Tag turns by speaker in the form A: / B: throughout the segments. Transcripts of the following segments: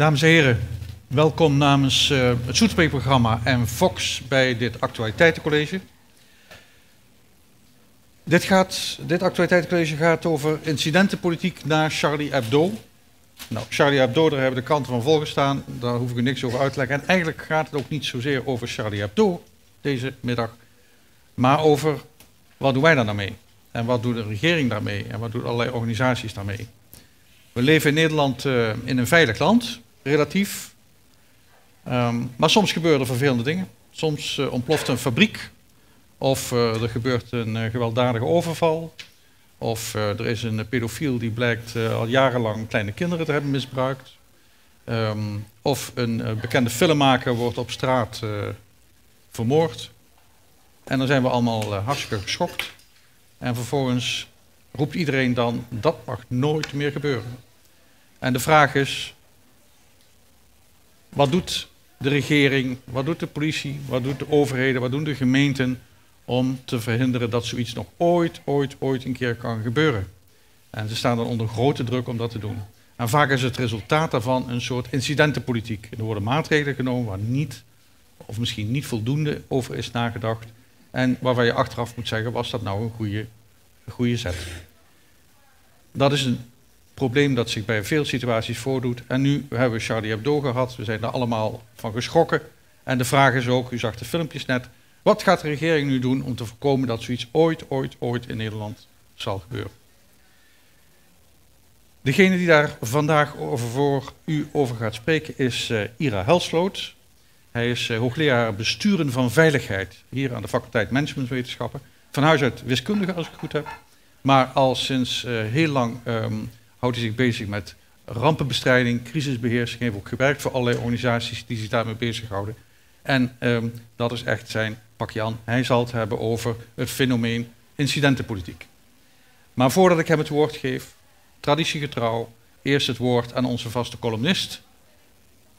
A: Dames en heren, welkom namens uh, het Zoetspreekprogramma en Fox bij dit actualiteitencollege. Dit, gaat, dit actualiteitencollege gaat over incidentenpolitiek na Charlie Hebdo. Nou, Charlie Hebdo, daar hebben de kanten van volgestaan, daar hoef ik u niks over uit te leggen. En eigenlijk gaat het ook niet zozeer over Charlie Hebdo deze middag, maar over wat doen wij daar nou mee? En wat doet de regering daarmee? En wat doen allerlei organisaties daarmee? We leven in Nederland uh, in een veilig land, relatief. Um, maar soms gebeuren er vervelende dingen. Soms uh, ontploft een fabriek. Of uh, er gebeurt een gewelddadige overval. Of er is een pedofiel die blijkt al jarenlang kleine kinderen te hebben misbruikt. Um, of een bekende filmmaker wordt op straat vermoord. En dan zijn we allemaal hartstikke geschokt. En vervolgens roept iedereen dan, dat mag nooit meer gebeuren. En de vraag is, wat doet de regering, wat doet de politie, wat doet de overheden, wat doen de gemeenten om te verhinderen dat zoiets nog ooit, ooit, ooit een keer kan gebeuren. En ze staan dan onder grote druk om dat te doen. En vaak is het resultaat daarvan een soort incidentenpolitiek. Er worden maatregelen genomen waar niet, of misschien niet voldoende over is nagedacht. En waarvan je achteraf moet zeggen, was dat nou een goede, een goede zet? Dat is een probleem dat zich bij veel situaties voordoet. En nu hebben we Charlie Hebdo gehad, we zijn er allemaal van geschrokken. En de vraag is ook, u zag de filmpjes net, wat gaat de regering nu doen om te voorkomen dat zoiets ooit, ooit, ooit in Nederland zal gebeuren? Degene die daar vandaag over voor u over gaat spreken is uh, Ira Helsloot. Hij is uh, hoogleraar besturen van veiligheid hier aan de faculteit Managementwetenschappen. Van huis uit wiskundige, als ik het goed heb. Maar al sinds uh, heel lang um, houdt hij zich bezig met rampenbestrijding, crisisbeheersing. Heeft ook gewerkt voor allerlei organisaties die zich daarmee bezighouden. En um, dat is echt zijn pakje aan. Hij zal het hebben over het fenomeen incidentenpolitiek. Maar voordat ik hem het woord geef, traditiegetrouw, eerst het woord aan onze vaste columnist,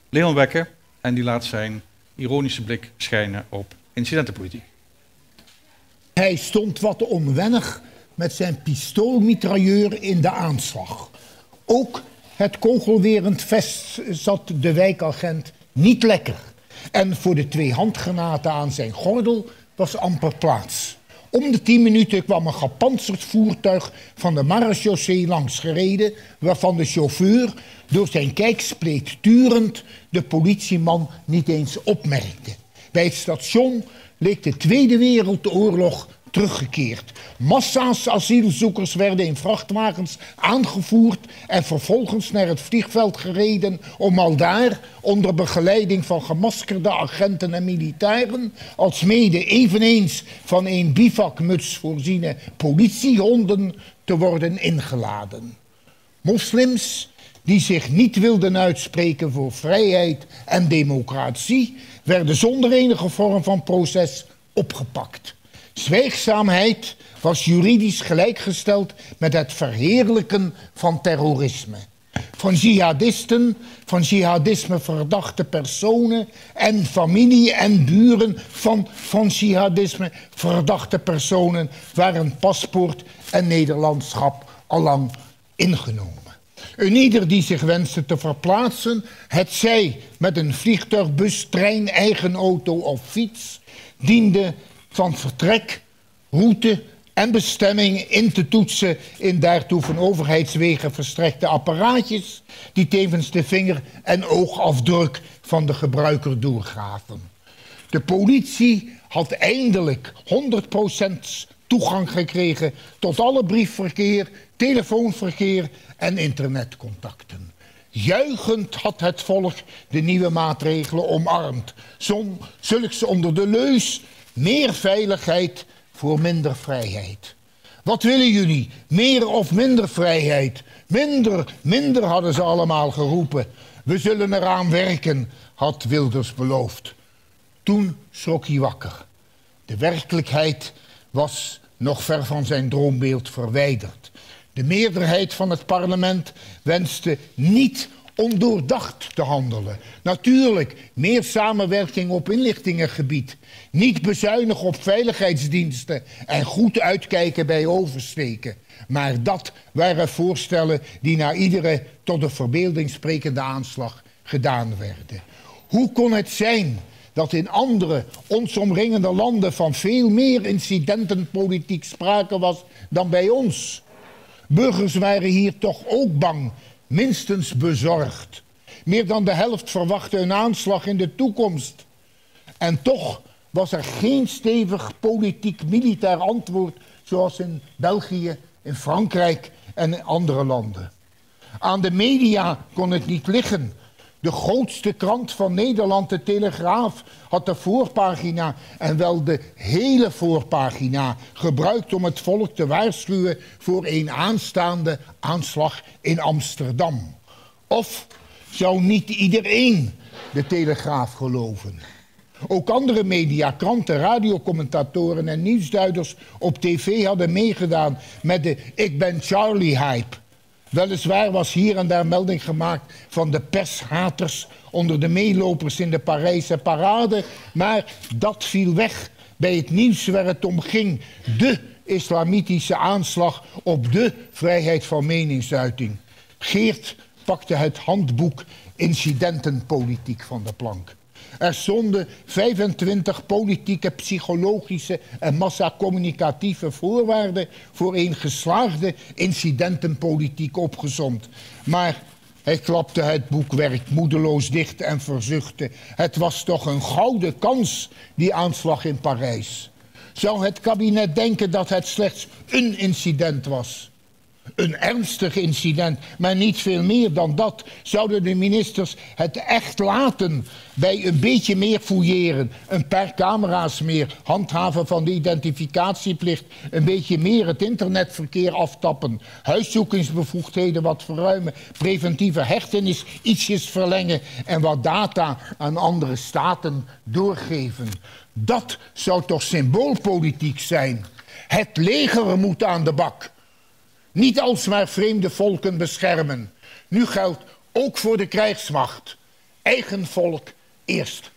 A: Leon Wekke. En die laat zijn ironische blik schijnen op incidentenpolitiek.
B: Hij stond wat onwennig met zijn pistoolmitrailleur in de aanslag. Ook het kogelwerend vest zat de wijkagent niet lekker. En voor de twee handgranaten aan zijn gordel was amper plaats. Om de tien minuten kwam een gepantserd voertuig van de marechaussee langs gereden, waarvan de chauffeur door zijn kijkspleet turend de politieman niet eens opmerkte. Bij het station leek de Tweede Wereldoorlog teruggekeerd. Massa's asielzoekers werden in vrachtwagens aangevoerd en vervolgens naar het vliegveld gereden om al daar onder begeleiding van gemaskerde agenten en militairen, als mede eveneens van een bivakmuts voorziene politiehonden te worden ingeladen. Moslims die zich niet wilden uitspreken voor vrijheid en democratie, werden zonder enige vorm van proces opgepakt. Zwijgzaamheid was juridisch gelijkgesteld met het verheerlijken van terrorisme. Van jihadisten, van jihadisme verdachte personen en familie en buren van, van jihadisme verdachte personen waren paspoort en Nederlandschap allang ingenomen. Een ieder die zich wenste te verplaatsen, het zij met een vliegtuig, bus, trein, eigen auto of fiets, diende van vertrek, route en bestemming in te toetsen in daartoe van overheidswegen verstrekte apparaatjes die tevens de vinger- en oogafdruk van de gebruiker doorgaven. De politie had eindelijk 100% toegang gekregen tot alle briefverkeer, telefoonverkeer en internetcontacten. Juichend had het volk de nieuwe maatregelen omarmd. Zulks onder de leus meer veiligheid voor minder vrijheid. Wat willen jullie? Meer of minder vrijheid? Minder, minder hadden ze allemaal geroepen. We zullen eraan werken, had Wilders beloofd. Toen schrok hij wakker. De werkelijkheid was nog ver van zijn droombeeld verwijderd. De meerderheid van het parlement wenste niet ondoordacht te handelen. Natuurlijk, meer samenwerking op inlichtingengebied. Niet bezuinigen op veiligheidsdiensten en goed uitkijken bij oversteken. Maar dat waren voorstellen die naar iedere tot de verbeelding sprekende aanslag gedaan werden. Hoe kon het zijn dat in andere ons omringende landen van veel meer incidentenpolitiek sprake was dan bij ons? Burgers waren hier toch ook bang, minstens bezorgd. Meer dan de helft verwachtte een aanslag in de toekomst. En toch was er geen stevig politiek-militair antwoord zoals in België, in Frankrijk en in andere landen. Aan de media kon het niet liggen. De grootste krant van Nederland, de Telegraaf, had de voorpagina en wel de hele voorpagina gebruikt om het volk te waarschuwen voor een aanstaande aanslag in Amsterdam. Of zou niet iedereen de Telegraaf geloven? Ook andere media, kranten, radiocommentatoren en nieuwsduiders op tv hadden meegedaan met de Ik ben Charlie-hype. Weliswaar was hier en daar melding gemaakt van de pershaters onder de meelopers in de Parijse parade, maar dat viel weg bij het nieuws waar het om ging. De islamitische aanslag op de vrijheid van meningsuiting. Geert pakte het handboek Incidentenpolitiek van de plank. Er stonden 25 politieke, psychologische en massacommunicatieve voorwaarden voor een geslaagde incidentenpolitiek opgezomd. Maar hij klapte het boekwerk moedeloos dicht en verzuchtte. Het was toch een gouden kans, die aanslag in Parijs. Zou het kabinet denken dat het slechts een incident was? Een ernstig incident, maar niet veel meer dan dat. Zouden de ministers het echt laten bij een beetje meer fouilleren, een paar camera's meer, handhaven van de identificatieplicht, een beetje meer het internetverkeer aftappen, huiszoekingsbevoegdheden wat verruimen, preventieve hechtenis ietsjes verlengen en wat data aan andere staten doorgeven? Dat zou toch symboolpolitiek zijn? Het leger moet aan de bak. Niet alsmaar vreemde volken beschermen. Nu geldt ook voor de krijgsmacht. Eigen volk eerst.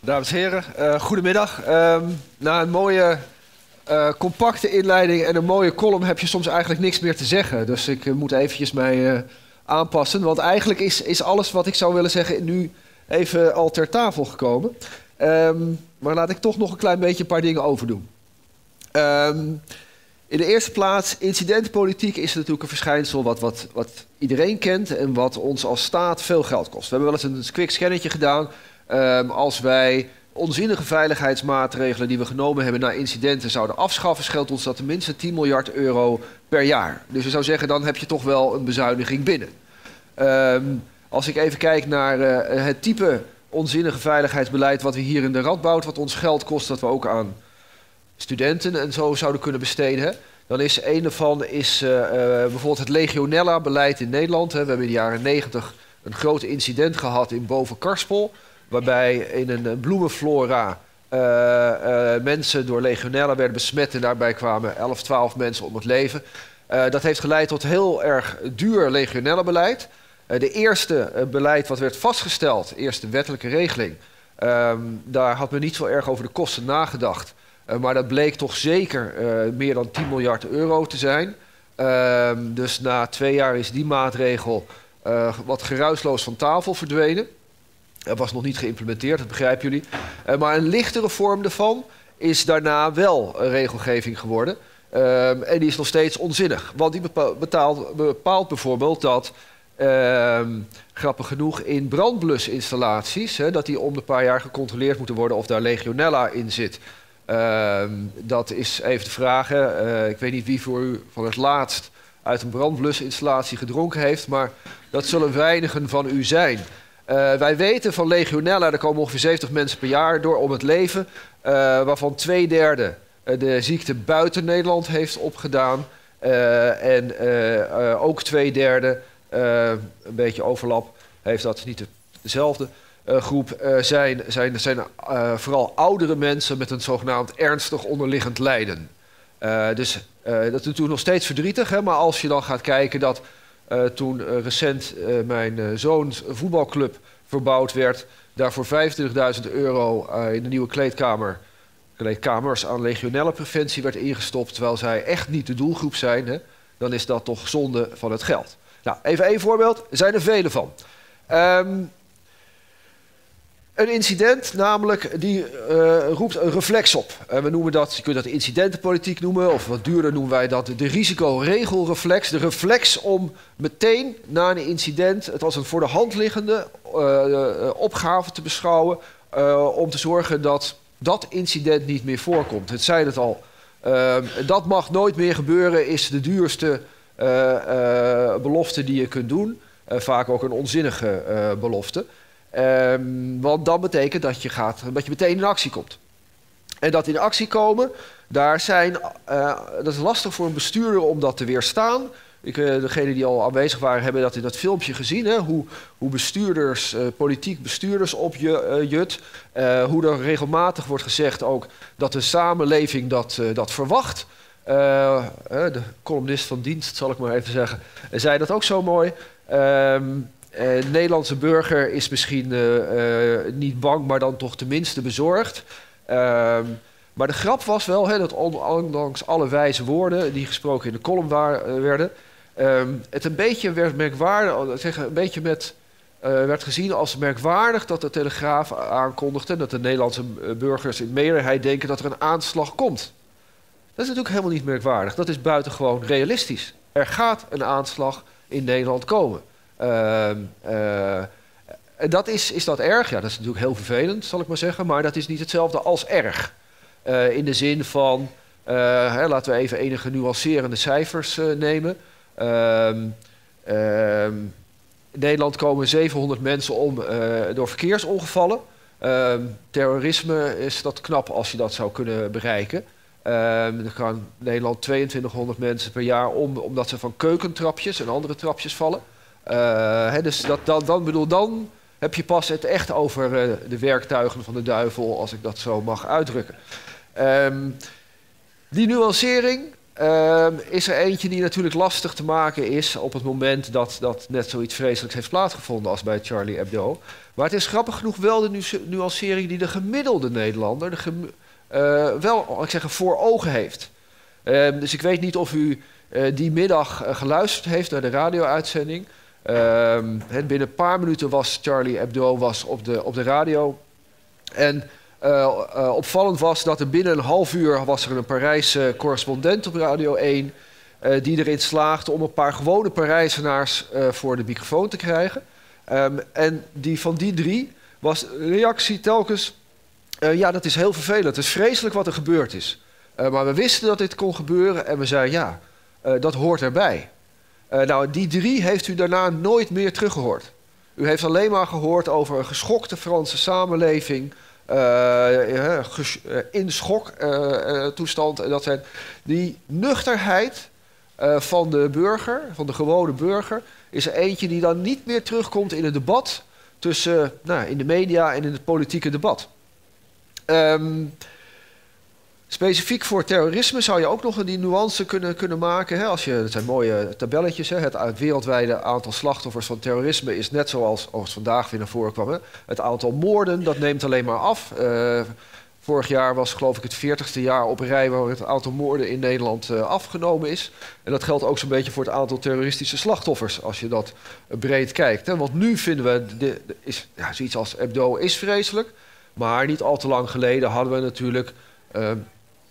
C: Dames en heren, uh, goedemiddag. Uh, na een mooie, uh, compacte inleiding en een mooie column heb je soms eigenlijk niks meer te zeggen. Dus ik uh, moet eventjes mij aanpassen. Want eigenlijk is, is alles wat ik zou willen zeggen nu even al ter tafel gekomen. Um, maar laat ik toch nog een klein beetje een paar dingen overdoen. Um, in de eerste plaats, incidentenpolitiek is natuurlijk een verschijnsel wat, wat, wat iedereen kent en wat ons als staat veel geld kost. We hebben wel eens een quick scannetje gedaan. Um, als wij onzinnige veiligheidsmaatregelen die we genomen hebben na incidenten zouden afschaffen, scheelt ons dat tenminste 10 miljard euro per jaar. Dus je zou zeggen, dan heb je toch wel een bezuiniging binnen. Als ik even kijk naar uh, het type onzinnige veiligheidsbeleid wat we hier in de Radboud, wat ons geld kost, dat we ook aan studenten en zo zouden kunnen besteden. Dan is een ervan is, uh, uh, bijvoorbeeld het Legionella-beleid in Nederland. Hè. We hebben in de jaren 90 een groot incident gehad in Boven-Karspel, waarbij in een bloemenflora mensen door Legionella werden besmet en daarbij kwamen 11, 12 mensen om het leven. dat heeft geleid tot heel erg duur Legionella-beleid. Uh, de eerste uh, beleid wat werd vastgesteld, eerste wettelijke regeling, um, daar had men niet zo erg over de kosten nagedacht. Uh, maar dat bleek toch zeker meer dan 10 miljard euro te zijn. Um, dus na twee jaar is die maatregel wat geruisloos van tafel verdwenen. Dat was nog niet geïmplementeerd, dat begrijpen jullie. maar een lichtere vorm daarvan is daarna wel regelgeving geworden. Um, en die is nog steeds onzinnig. Want die bepaalt, bepaalt bijvoorbeeld dat Uh, grappig genoeg in brandblusinstallaties, hè, dat die om de paar jaar gecontroleerd moeten worden of daar legionella in zit. Uh, dat is even de vraag. Uh, ik weet niet wie voor u van het laatst uit een brandblusinstallatie gedronken heeft, maar dat zullen weinigen van u zijn. Uh, wij weten van legionella, er komen ongeveer 70 mensen per jaar door om het leven, uh, waarvan twee derde de ziekte buiten Nederland heeft opgedaan. en ook twee derde een beetje overlap heeft dat niet dezelfde uh, groep uh, zijn, zijn, zijn vooral oudere mensen met een zogenaamd ernstig onderliggend lijden. dus dat is natuurlijk nog steeds verdrietig, hè, maar als je dan gaat kijken dat toen recent mijn zoons voetbalclub verbouwd werd, daar voor 25.000 euro in de nieuwe kleedkamer kleedkamers aan legionellenpreventie werd ingestopt, terwijl zij echt niet de doelgroep zijn, hè, dan is dat toch zonde van het geld. Nou, even één voorbeeld, er zijn er vele van. Um, een incident, namelijk, die uh, roept een reflex op. We noemen dat, je kunt dat incidentenpolitiek noemen, of wat duurder noemen wij dat de risicoregelreflex. De reflex om meteen na een incident het als een voor de hand liggende uh, opgave te beschouwen, om te zorgen dat dat incident niet meer voorkomt. Het zei het al, ehm, dat mag nooit meer gebeuren, is de duurste belofte die je kunt doen. vaak ook een onzinnige belofte. Um, want dat betekent dat je, gaat, dat je meteen in actie komt. En dat in actie komen, daar zijn, dat is lastig voor een bestuurder om dat te weerstaan. Ik, degenen die al aanwezig waren, hebben dat in dat filmpje gezien. Hè? Hoe, hoe bestuurders, politiek bestuurders op je jut. hoe er regelmatig wordt gezegd ook dat de samenleving dat, dat verwacht. De columnist van dienst, zal ik maar even zeggen, zei dat ook zo mooi. Um, uh, de Nederlandse burger is misschien niet bang, maar dan toch tenminste bezorgd. Ehm, maar de grap was wel dat ondanks alle wijze woorden die gesproken in de column waar, werden, um, het een beetje werd merkwaardig, zeg, een beetje met, werd gezien als merkwaardig dat de Telegraaf aankondigde dat de Nederlandse burgers in meerderheid denken dat er een aanslag komt. Dat is natuurlijk helemaal niet merkwaardig. Dat is buitengewoon realistisch. Er gaat een aanslag in Nederland komen. Uh, dat is, is dat erg? Ja, dat is natuurlijk heel vervelend, zal ik maar zeggen. Maar dat is niet hetzelfde als erg. Uh, in de zin van, uh, hè, laten we even enige nuancerende cijfers nemen. Ehm, ehm, in Nederland komen 700 mensen om door verkeersongevallen. terrorisme is dat knap als je dat zou kunnen bereiken. Er gaan Nederland 2200 mensen per jaar om omdat ze van keukentrapjes en andere trapjes vallen. Uh, dus dat, dan, dan, bedoel, dan heb je pas het echt over uh, de werktuigen van de duivel, als ik dat zo mag uitdrukken. Um, die nuancering um, is er eentje die natuurlijk lastig te maken is op het moment dat, dat net zoiets vreselijks heeft plaatsgevonden als bij Charlie Hebdo. Maar het is grappig genoeg wel de nu nuancering die de gemiddelde Nederlander de uh, wel, ik zeggen, voor ogen heeft. Um, dus ik weet niet of u die middag geluisterd heeft naar de radio-uitzending. Um, binnen een paar minuten was Charlie Hebdo was op, de, op de radio. En opvallend was dat er binnen een half uur was er een Parijse correspondent op Radio 1... Uh, eh, die erin slaagde om een paar gewone Parijzenaars voor de microfoon te krijgen. Um, en die, van die drie was reactie telkens... ja, dat is heel vervelend. Het is vreselijk wat er gebeurd is. maar we wisten dat dit kon gebeuren en we zeiden ja, dat hoort erbij. Nou, die drie heeft u daarna nooit meer teruggehoord. U heeft alleen maar gehoord over een geschokte Franse samenleving. In schoktoestand. dat zijn die nuchterheid van de burger, van de gewone burger, is er eentje die dan niet meer terugkomt in het debat tussen, nou, in de media en in het politieke debat. Um, Specifiek voor terrorisme zou je ook nog die nuance kunnen, kunnen maken. Hè? Als je, dat zijn mooie tabelletjes. Hè? Het, wereldwijde aantal slachtoffers van terrorisme is net zoals als vandaag weer naar voren kwam. Het aantal moorden, dat neemt alleen maar af. Uh, vorig jaar was geloof ik het 40ste jaar op rij waar het aantal moorden in Nederland uh, afgenomen is. En dat geldt ook zo'n beetje voor het aantal terroristische slachtoffers, als je dat breed kijkt. Hè? Want nu vinden we, de, is, ja, zoiets als Hebdo is vreselijk. Maar niet al te lang geleden hadden we natuurlijk... Uh,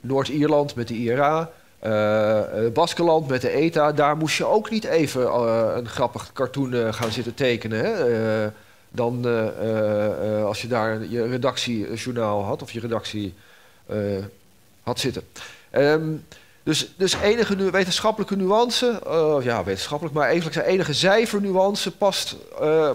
C: Noord-Ierland met de IRA, uh, Baskeland met de ETA, daar moest je ook niet even een grappig cartoon gaan zitten tekenen. Hè? dan als je daar je redactiejournaal had of je redactie had zitten. Um, dus, dus enige nu, wetenschappelijke nuance, ja wetenschappelijk, maar eigenlijk enige cijfernuance past,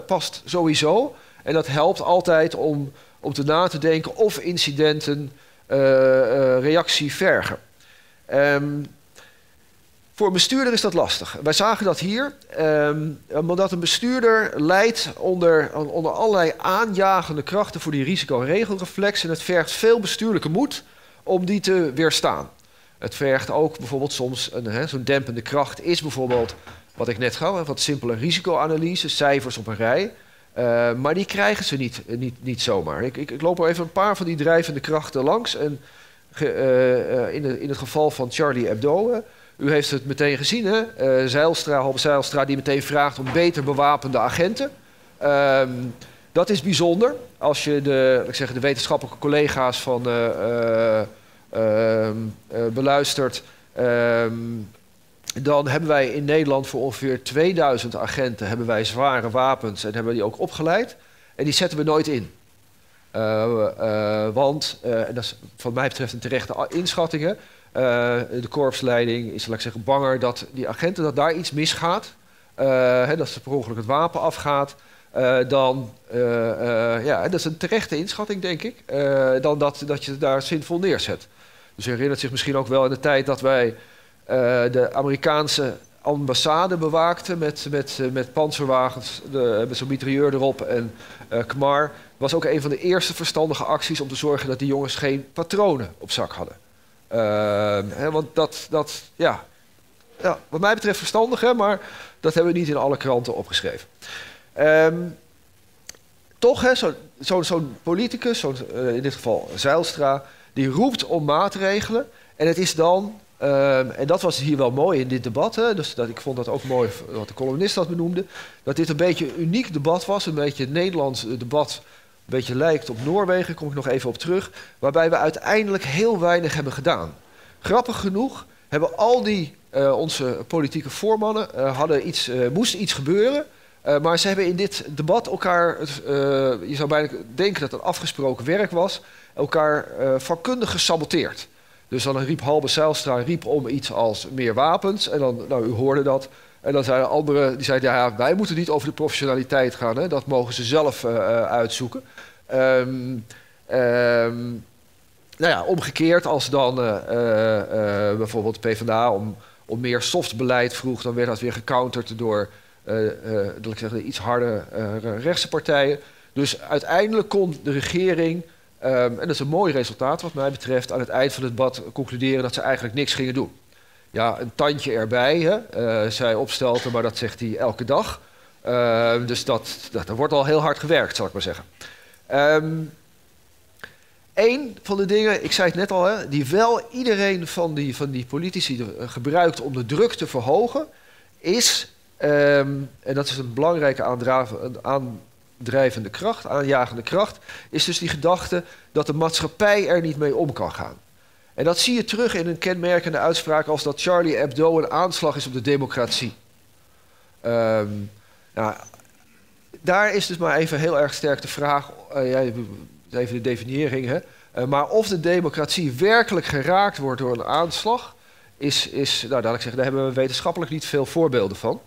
C: past sowieso. En dat helpt altijd om, om te na te denken of incidenten uh, uh, reactie vergen. Um, voor een bestuurder is dat lastig. Wij zagen dat hier, um, omdat een bestuurder leidt onder, onder allerlei aanjagende krachten voor die risicoregelreflex. En het vergt veel bestuurlijke moed om die te weerstaan. Het vergt ook bijvoorbeeld soms een zo'n dempende kracht, is bijvoorbeeld wat ik net gaf, wat simpele risicoanalyse, cijfers op een rij. Uh, maar die krijgen ze niet, niet, niet zomaar. Ik, ik, ik, loop er even een paar van die drijvende krachten langs. En in, in, het geval van Charlie Hebdo. U heeft het meteen gezien, hè? Zeilstra, Halbe Zeilstra, die meteen vraagt om beter bewapende agenten. Ehm, dat is bijzonder. Als je de, ik zeg, de wetenschappelijke collega's van uh, beluistert, ehm, dan hebben wij in Nederland voor ongeveer 2000 agenten hebben wij zware wapens en hebben die ook opgeleid. En die zetten we nooit in. want, en dat is wat mij betreft een terechte inschatting, uh, de korpsleiding is, laat ik zeggen, banger dat die agenten dat daar iets misgaat. Hè, dat ze per ongeluk het wapen afgaat. Dan, ja, dat is een terechte inschatting, denk ik. dan dat, dat je daar zinvol neerzet. Dus je herinnert zich misschien ook wel in de tijd dat wij de Amerikaanse ambassade bewaakten met, met, met panzerwagens, de, met zo'n mitrailleur erop en Kmar. was ook een van de eerste verstandige acties om te zorgen dat die jongens geen patronen op zak hadden. Ehm, hè, want dat, dat ja, ja, wat mij betreft verstandig, hè, maar dat hebben we niet in alle kranten opgeschreven. Ehm, toch, zo'n zo, politicus, zo, uh, in dit geval Zeilstra, die roept om maatregelen. En het is dan, um, en dat was hier wel mooi in dit debat, hè, dus dat, ik vond dat ook mooi wat de columnist dat benoemde, dat dit een beetje een uniek debat was, een beetje Nederlands debat beetje lijkt op Noorwegen, kom ik nog even op terug, waarbij we uiteindelijk heel weinig hebben gedaan. Grappig genoeg hebben al die uh, onze politieke voormannen uh, hadden iets, moest iets gebeuren, maar ze hebben in dit debat elkaar, je zou bijna denken dat het afgesproken werk was, elkaar vakkundig gesaboteerd. Dus dan riep Halbe Zijlstra riep om iets als meer wapens en dan, nou u hoorde dat, en dan zeiden anderen, die zeiden, ja, wij moeten niet over de professionaliteit gaan. Hè? Dat mogen ze zelf uh, uitzoeken. Um, um, nou ja, omgekeerd, als dan uh, bijvoorbeeld PvdA om, om meer soft beleid vroeg, dan werd dat weer gecounterd door dat ik zeggen, iets harde rechtse partijen. Dus uiteindelijk kon de regering, en dat is een mooi resultaat wat mij betreft, aan het eind van het debat concluderen dat ze eigenlijk niks gingen doen ja, een tandje erbij. Hè? Uh, zij opstelten, maar dat zegt hij elke dag. Uh, dus dat, dat, er wordt al heel hard gewerkt, zal ik maar zeggen. Um, een van de dingen, ik zei het net al, hè, die wel iedereen van die, van die politici gebruikt om de druk te verhogen, is, en dat is een belangrijke aandrijvende kracht, aanjagende kracht, is dus die gedachte dat de maatschappij er niet mee om kan gaan. En dat zie je terug in een kenmerkende uitspraak als dat Charlie Hebdo een aanslag is op de democratie. Um, nou, daar is dus maar even heel erg sterk de vraag, ja, even de definiëring, hè? Uh, maar of de democratie werkelijk geraakt wordt door een aanslag, is, is nou, ik zeggen, daar hebben we wetenschappelijk niet veel voorbeelden van.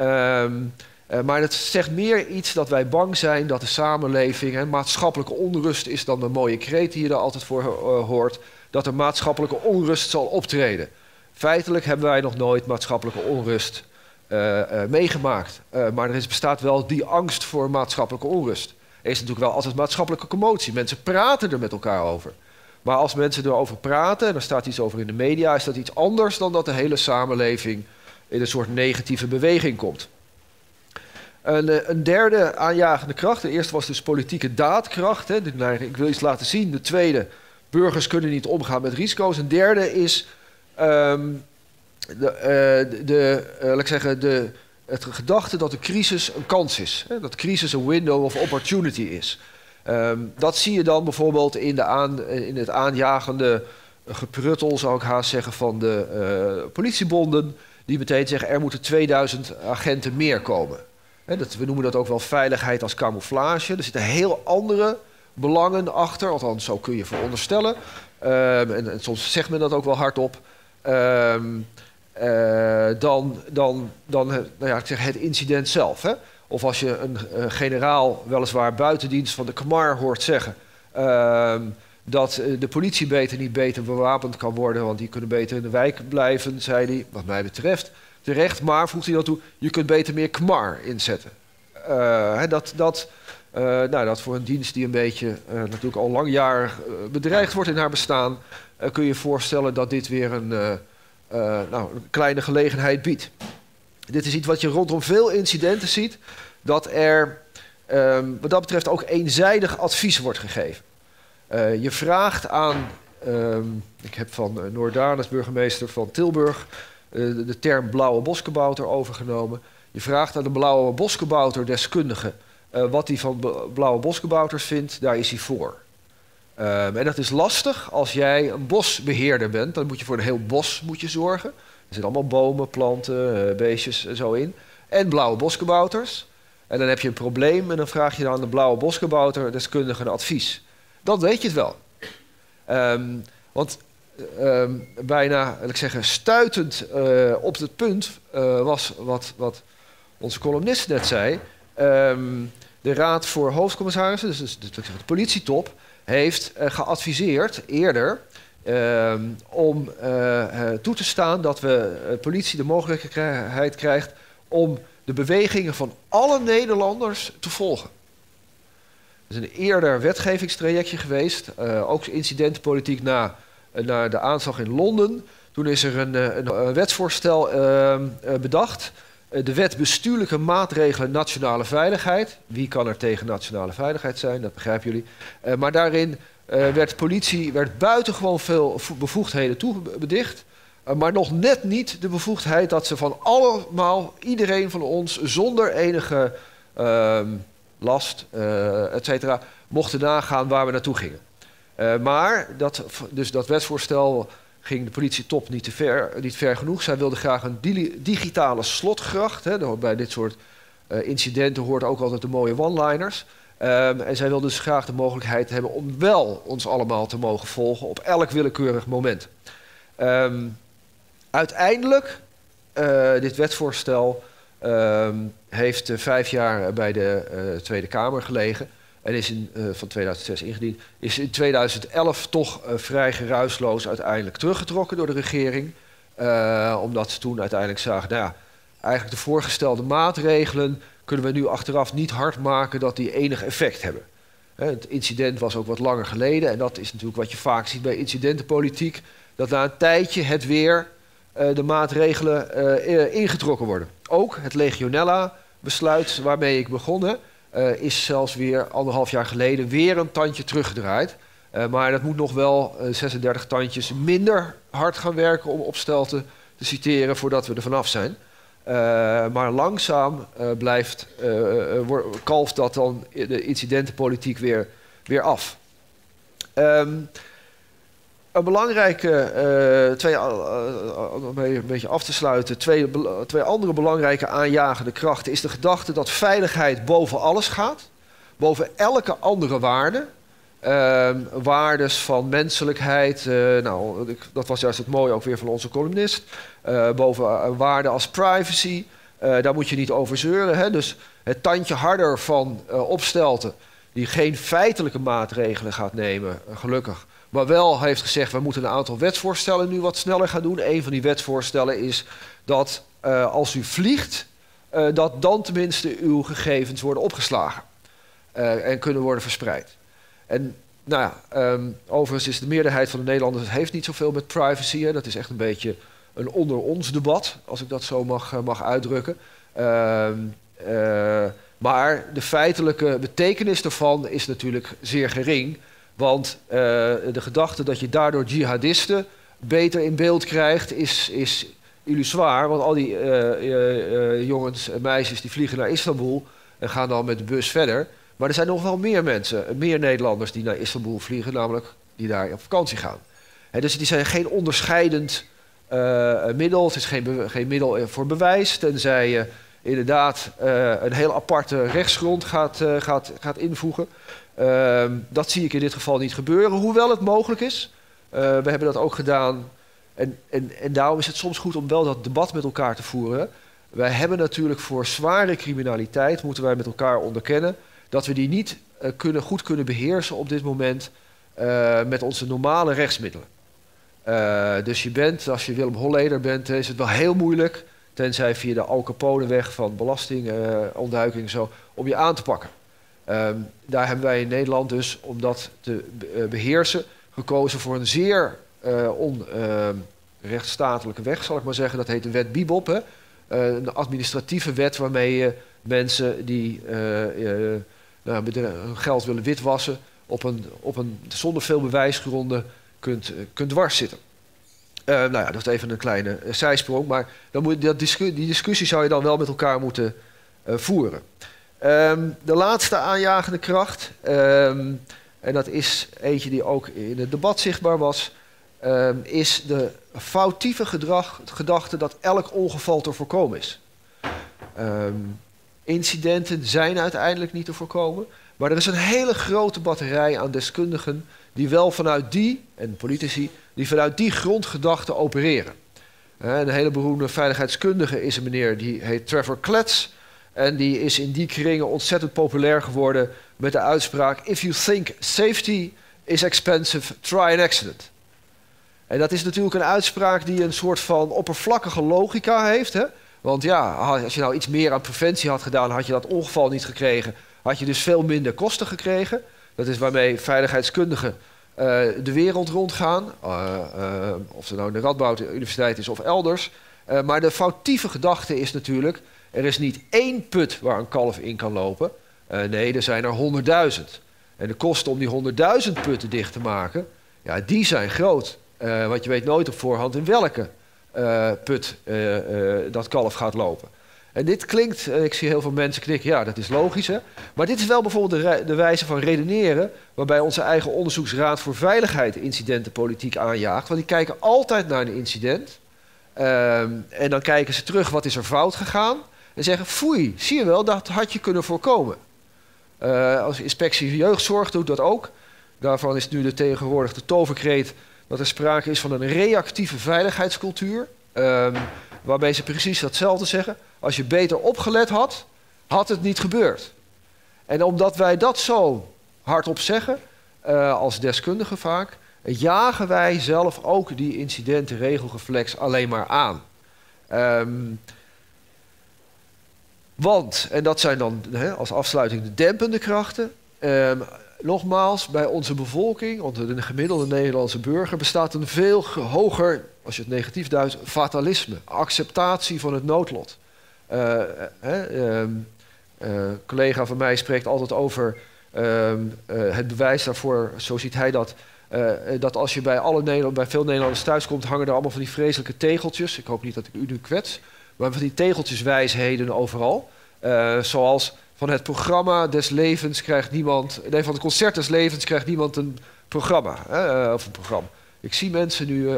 C: Um, uh, maar het zegt meer iets dat wij bang zijn dat de samenleving, hè, maatschappelijke onrust is dan de mooie kreet die je er altijd voor hoort dat er maatschappelijke onrust zal optreden. Feitelijk hebben wij nog nooit maatschappelijke onrust uh, meegemaakt. Maar er is, bestaat wel die angst voor maatschappelijke onrust. Er is natuurlijk wel altijd maatschappelijke commotie. Mensen praten er met elkaar over. Maar als mensen erover praten en er staat iets over in de media, is dat iets anders dan dat de hele samenleving in een soort negatieve beweging komt. Een, een derde aanjagende kracht. De eerste was dus politieke daadkracht. Hè. Ik wil iets laten zien. De tweede burgers kunnen niet omgaan met risico's. Een derde is um, de, uh, de, uh, laat ik zeggen, de, het gedachte dat de crisis een kans is. Hè? Dat crisis een window of opportunity is. Um, dat zie je dan bijvoorbeeld in, de aan, in het aanjagende gepruttel, zou ik haast zeggen, van de politiebonden. Die meteen zeggen er moeten 2000 agenten meer komen. Dat, we noemen dat ook wel veiligheid als camouflage. Er zitten heel andere belangen achter, althans zo kun je veronderstellen. Um, en, soms zegt men dat ook wel hardop. Um, dan dan, dan nou ja, ik zeg het incident zelf. Hè? Of als je een, generaal, weliswaar buitendienst van de Kamar, hoort zeggen. Um, dat eh, de politie beter niet beter bewapend kan worden, want die kunnen beter in de wijk blijven, zei hij, wat mij betreft. Terecht, maar voegt hij dat toe, je kunt beter meer KMAR inzetten. Hè, dat, dat, uh, nou, dat voor een dienst die een beetje uh, natuurlijk al langjarig uh, bedreigd wordt in haar bestaan, kun je je voorstellen dat dit weer een, nou, kleine gelegenheid biedt. Dit is iets wat je rondom veel incidenten ziet, dat er um, wat dat betreft ook eenzijdig advies wordt gegeven. je vraagt aan ehm, ik heb van Noordaan als burgemeester van Tilburg de, de, term blauwe boskebouter overgenomen. Je vraagt aan de blauwe boskebouter deskundige wat hij van blauwe boskebouters vindt, daar is hij voor. Um, en dat is lastig als jij een bosbeheerder bent. Dan moet je voor een heel bos moet je zorgen. Er zitten allemaal bomen, planten, uh, beestjes en zo in. En blauwe boskebouters. En dan heb je een probleem en dan vraag je dan aan de blauwe boskebouter deskundige een advies. Dan weet je het wel. Um, want um, bijna, wil ik zeggen, stuitend uh, op het punt uh, was wat, wat onze columnist net zei. de Raad voor Hoofdcommissarissen, dus de, de, de politietop, heeft uh, geadviseerd eerder uh, om toe te staan dat we politie de mogelijkheid krijgt om de bewegingen van alle Nederlanders te volgen. Dat is een eerder wetgevingstrajectje geweest, ook incidentenpolitiek na, na de aanslag in Londen. Toen is er een, een wetsvoorstel ehm, bedacht de wet bestuurlijke maatregelen nationale veiligheid. Wie kan er tegen nationale veiligheid zijn? Dat begrijpen jullie. Maar daarin werd politie werd buitengewoon veel bevoegdheden toebedicht. Uh, maar nog net niet de bevoegdheid dat ze van allemaal, iedereen van ons, zonder enige ehm, last, et cetera, mochten nagaan waar we naartoe gingen. Maar dat, dus dat wetsvoorstel ging de politietop niet, te ver, niet ver genoeg. Zij wilde graag een digitale slotgracht. Hè. Bij dit soort uh, incidenten hoort ook altijd de mooie one-liners. Um, en zij wilde dus graag de mogelijkheid hebben om wel ons allemaal te mogen volgen op elk willekeurig moment. Um, uiteindelijk, uh, dit wetsvoorstel um, heeft vijf jaar bij de Tweede Kamer gelegen en is in, uh, van 2006 ingediend, is in 2011 toch uh, vrij geruisloos uiteindelijk teruggetrokken door de regering. Uh, omdat ze toen uiteindelijk zagen, nou ja, eigenlijk de voorgestelde maatregelen kunnen we nu achteraf niet hard maken dat die enig effect hebben. het incident was ook wat langer geleden en dat is natuurlijk wat je vaak ziet bij incidentenpolitiek, dat na een tijdje het weer de maatregelen ingetrokken worden. Ook het Legionella-besluit waarmee ik begon uh, is zelfs weer anderhalf jaar geleden weer een tandje teruggedraaid. Uh, maar dat moet nog wel uh, 36 tandjes minder hard gaan werken om opstelten te citeren voordat we er vanaf zijn. Eh, maar langzaam blijft, kalft dat dan de incidentenpolitiek weer, weer af. Um, een belangrijke, uh, twee, uh, om een beetje af te sluiten, twee, twee andere belangrijke aanjagende krachten is de gedachte dat veiligheid boven alles gaat, boven elke andere waarde. Uh, waardes van menselijkheid, nou, dat was juist het mooie ook weer van onze columnist. boven waarden als privacy, daar moet je niet over zeuren. Hè? Dus het tandje harder van opstelten, die geen feitelijke maatregelen gaat nemen, gelukkig maar wel heeft gezegd, we moeten een aantal wetsvoorstellen nu wat sneller gaan doen. Een van die wetsvoorstellen is dat uh, als u vliegt, uh, dat dan tenminste uw gegevens worden opgeslagen uh, en kunnen worden verspreid. En nou ja, um, overigens is de meerderheid van de Nederlanders heeft niet zoveel met privacy. Hè. Dat is echt een beetje een onder ons debat, als ik dat zo mag, mag uitdrukken. Ehm, maar de feitelijke betekenis daarvan is natuurlijk zeer gering. Want uh, de gedachte dat je daardoor jihadisten beter in beeld krijgt, is, is illusoir. Want al die uh, uh, jongens en meisjes die vliegen naar Istanbul en gaan dan met de bus verder. Maar er zijn nog wel meer mensen, meer Nederlanders die naar Istanbul vliegen, namelijk die daar op vakantie gaan. Dus die zijn geen onderscheidend middel, het is geen, geen middel voor bewijs, tenzij je inderdaad een heel aparte rechtsgrond gaat, gaat, gaat invoegen. Uh, dat zie ik in dit geval niet gebeuren, hoewel het mogelijk is. Uh, we hebben dat ook gedaan. En, en, en daarom is het soms goed om wel dat debat met elkaar te voeren. Wij hebben natuurlijk voor zware criminaliteit, moeten wij met elkaar onderkennen, dat we die niet uh, kunnen, goed kunnen beheersen op dit moment uh, met onze normale rechtsmiddelen. dus je bent, als je Willem Holleder bent, is het wel heel moeilijk, tenzij via de Al van belastingontduiking zo, om je aan te pakken. Um, daar hebben wij in Nederland dus, om dat te uh, beheersen, gekozen voor een zeer uh, onrechtsstatelijke uh, weg, zal ik maar zeggen. Dat heet de wet Bibop. Hè? Uh, een administratieve wet waarmee je mensen die nou, geld willen witwassen, op een, op een, zonder veel bewijsgronden kunt, kunt dwarszitten. Nou ja, dat is even een kleine zijsprong, maar dan moet, dat die discussie zou je dan wel met elkaar moeten voeren. Um, de laatste aanjagende kracht, um, en dat is eentje die ook in het debat zichtbaar was, um, is de foutieve gedrag, gedachte dat elk ongeval te voorkomen is. incidenten zijn uiteindelijk niet te voorkomen, maar er is een hele grote batterij aan deskundigen die wel vanuit die, en politici, die vanuit die grondgedachte opereren. Een hele beroemde veiligheidskundige is een meneer die heet Trevor Klets. En die is in die kringen ontzettend populair geworden met de uitspraak: If you think safety is expensive, try an accident. En dat is natuurlijk een uitspraak die een soort van oppervlakkige logica heeft. Hè? Want ja, als je nou iets meer aan preventie had gedaan, had je dat ongeval niet gekregen. Had je dus veel minder kosten gekregen. Dat is waarmee veiligheidskundigen uh, de wereld rondgaan. Uh, of het nou in de Radboud Universiteit is of elders. maar de foutieve gedachte is natuurlijk er is niet één put waar een kalf in kan lopen. Uh, nee, er zijn er honderdduizend. En de kosten om die honderdduizend putten dicht te maken, ja, die zijn groot. Uh, want je weet nooit op voorhand in welke uh, put dat kalf gaat lopen. En dit klinkt, ik zie heel veel mensen knikken, ja, dat is logisch hè. Maar dit is wel bijvoorbeeld de, de wijze van redeneren waarbij onze eigen onderzoeksraad voor veiligheid incidentenpolitiek aanjaagt. Want die kijken altijd naar een incident. Ehm, en dan kijken ze terug, wat is er fout gegaan? En zeggen, foei, zie je wel, dat had je kunnen voorkomen. Uh, als inspectie jeugdzorg doet dat ook. Daarvan is nu de tegenwoordig de toverkreet dat er sprake is van een reactieve veiligheidscultuur. Um, waarbij ze precies datzelfde zeggen. Als je beter opgelet had, had het niet gebeurd. En omdat wij dat zo hardop zeggen, uh, als deskundigen vaak, jagen wij zelf ook die incidentenregelreflex alleen maar aan. Um, want, en dat zijn dan als afsluiting de dempende krachten. Um, nogmaals, bij onze bevolking, onder de gemiddelde Nederlandse burger, bestaat een veel hoger, als je het negatief duidt, fatalisme. Acceptatie van het noodlot. Uh, um, uh, collega van mij spreekt altijd over uh, het bewijs daarvoor, zo ziet hij dat. dat als je bij, alle Nederland, bij veel Nederlanders thuis komt, hangen er allemaal van die vreselijke tegeltjes. Ik hoop niet dat ik u nu kwets. Maar van die tegeltjeswijsheden overal. Uh, zoals van het programma des levens krijgt niemand... Nee, van het concert des levens krijgt niemand een programma. Uh, of een programma. Ik zie mensen nu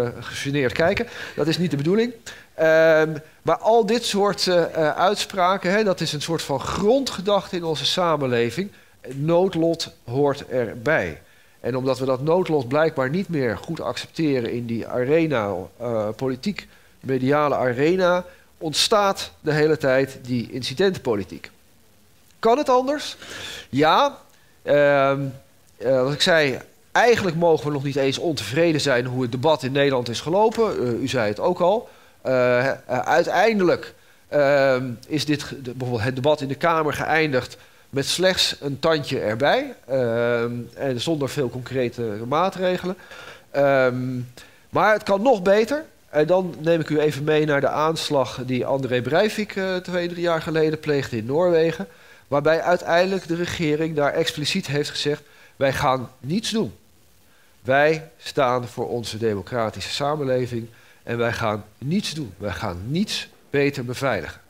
C: uh, kijken. Dat is niet de bedoeling. Ehm, maar al dit soort uitspraken, hè, dat is een soort van grondgedachte in onze samenleving. Noodlot hoort erbij. En omdat we dat noodlot blijkbaar niet meer goed accepteren in die arena, politiek, mediale arena, ontstaat de hele tijd die incidentenpolitiek. Kan het anders? Ja. Uh, uh, wat ik zei, eigenlijk mogen we nog niet eens ontevreden zijn hoe het debat in Nederland is gelopen. Uh, u zei het ook al. Uh, uiteindelijk ehm, is dit, bijvoorbeeld het debat in de Kamer geëindigd met slechts een tandje erbij. Ehm, en zonder veel concrete maatregelen. maar het kan nog beter. En dan neem ik u even mee naar de aanslag die André Breivik uh, twee, drie jaar geleden pleegde in Noorwegen. Waarbij uiteindelijk de regering daar expliciet heeft gezegd: wij gaan niets doen. Wij staan voor onze democratische samenleving en wij gaan niets doen. Wij gaan niets beter beveiligen.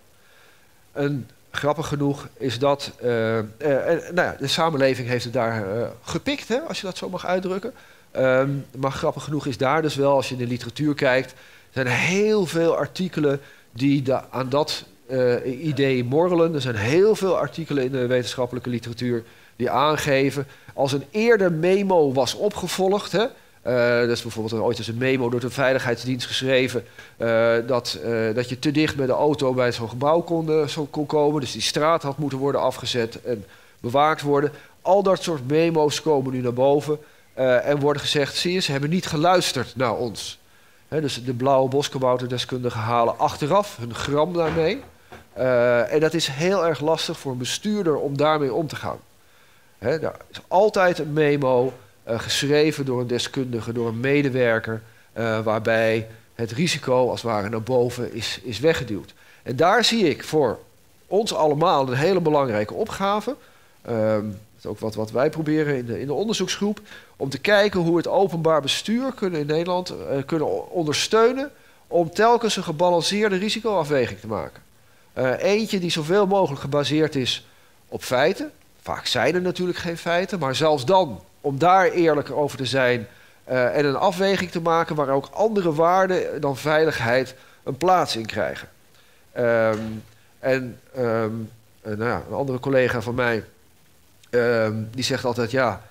C: En grappig genoeg is dat. Uh, uh, nou ja, de samenleving heeft het daar gepikt, hè, als je dat zo mag uitdrukken. Um, maar grappig genoeg is daar dus wel, als je in de literatuur kijkt, zijn heel veel artikelen die aan dat uh, idee morrelen. Er zijn heel veel artikelen in de wetenschappelijke literatuur die aangeven als een eerder memo was opgevolgd. Hè, uh, dat is bijvoorbeeld ooit eens een memo door de Veiligheidsdienst geschreven. Uh, dat, dat je te dicht met de auto bij zo'n gebouw kon, zo komen. Dus die straat had moeten worden afgezet en bewaakt worden. Al dat soort memo's komen nu naar boven. en worden gezegd: zie je, ze hebben niet geluisterd naar ons dus de blauwe boskebouterdeskundigen halen achteraf hun gram daarmee. Uh, en dat is heel erg lastig voor een bestuurder om daarmee om te gaan. He, er is altijd een memo uh, geschreven door een deskundige, door een medewerker, uh, waarbij het risico als het ware naar boven is, is weggeduwd. En daar zie ik voor ons allemaal een hele belangrijke opgave. ehm, ook wat, wat wij proberen in de, in de onderzoeksgroep, om te kijken hoe het openbaar bestuur kunnen in Nederland uh, kunnen ondersteunen om telkens een gebalanceerde risicoafweging te maken. Uh, eentje die zoveel mogelijk gebaseerd is op feiten. Vaak zijn er natuurlijk geen feiten, maar zelfs dan, om daar eerlijk over te zijn uh, en een afweging te maken waar ook andere waarden dan veiligheid een plaats in krijgen. Um, en um, nou ja, een andere collega van mij, um, die zegt altijd, ja,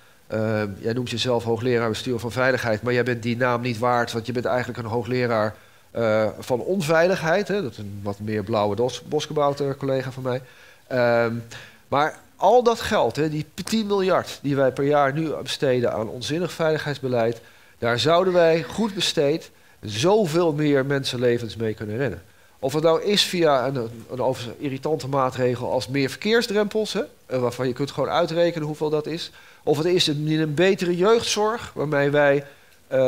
C: jij noemt jezelf hoogleraar bestuur van veiligheid, maar jij bent die naam niet waard, want je bent eigenlijk een hoogleraar uh, van onveiligheid. Hè? Dat is een wat meer blauwe dos, bosgebouwte collega van mij. Um, maar al dat geld, hè, die 10 miljard die wij per jaar nu besteden aan onzinnig veiligheidsbeleid, daar zouden wij goed besteed zoveel meer mensenlevens mee kunnen redden. Of het nou is via een, een irritante maatregel als meer verkeersdrempels, hè, waarvan je kunt gewoon uitrekenen hoeveel dat is. Of het is in een betere jeugdzorg, waarmee wij uh,